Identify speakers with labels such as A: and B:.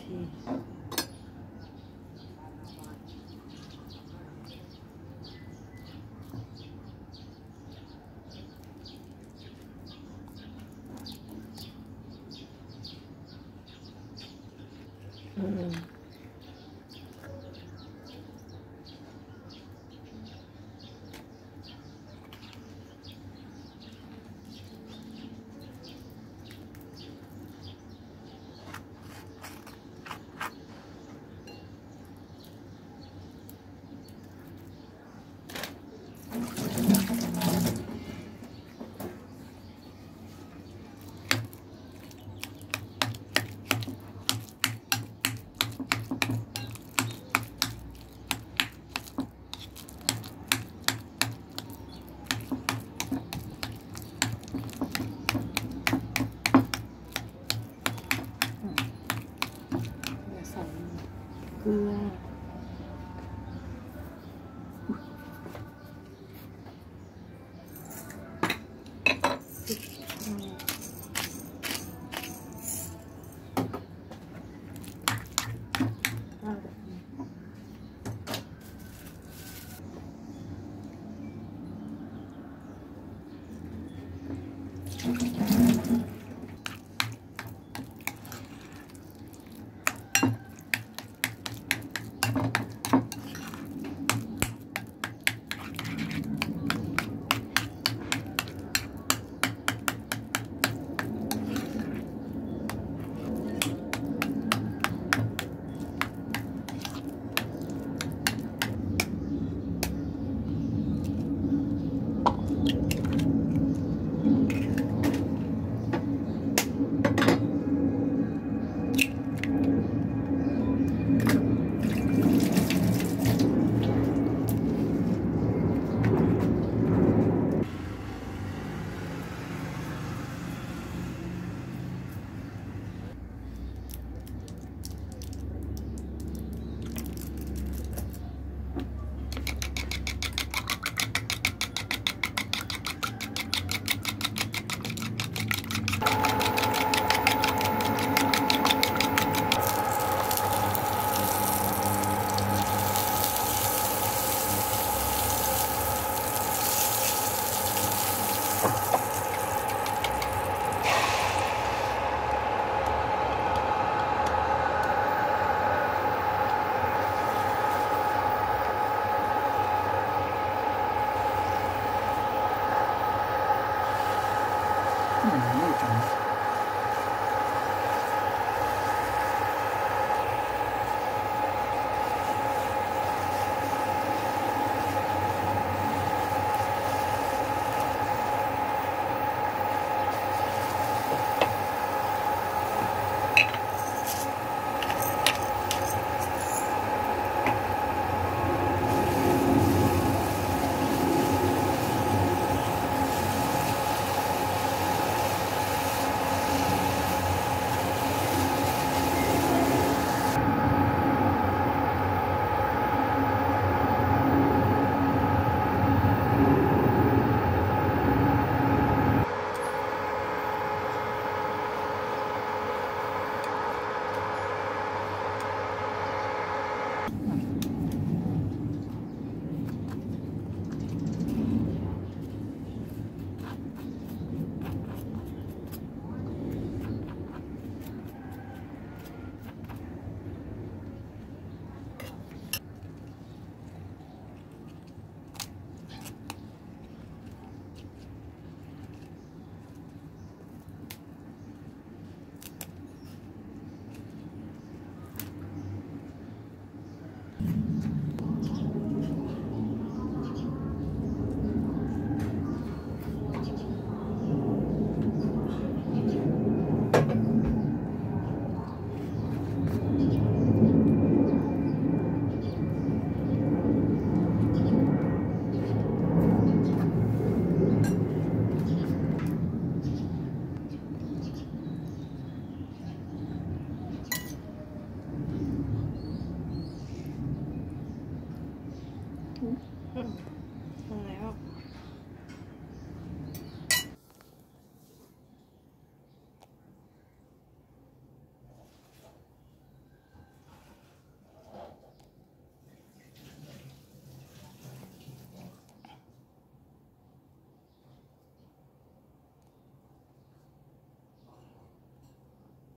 A: ที อืม เอืม